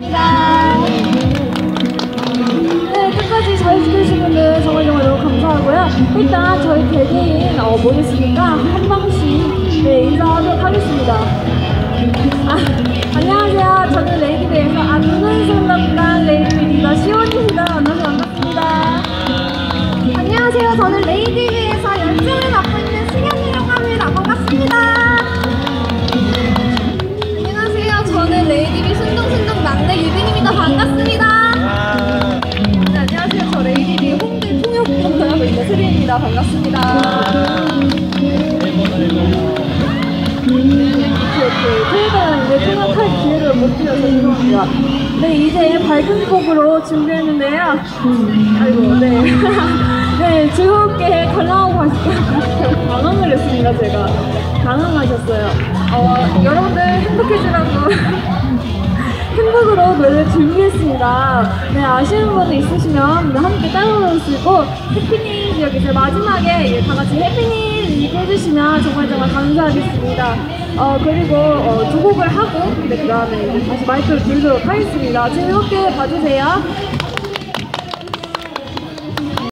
네, 끝까지 잘 지켜주신 분들 정말 정말 너무 감사하고요. 일단 저희 개개인 어, 모르시니까 한 명씩 네, 인사하도록 하겠습니다. 아, 안녕하세요. 저는 레이디베이에서 안눈솔람단 레이디 리더 시온입니다. 만나서 반갑습니다. 안녕하세요. 저는 레이디베이에서 반갑습니다. 죄송합니다. 네, 이제 밝은 곡으로 준비했는데요. 아이고, 네. 네, 즐겁게 관람하고 가실게요. 당황을 했습니다, 제가. 당황하셨어요. 어, 여러분들 행복해지라고. 행복으로 노래를 준비했습니다. 네, 아쉬운 분이 있으시면 네, 함께 따라오시고 해피닝 여기 이제 마지막에 다 같이 해피닝 해주시면 정말 정말 감사하겠습니다. 어, 그리고 어, 두 곡을 하고 네, 그 다음에 다시 마이크를 들도록 하겠습니다. 즐겁게 봐주세요.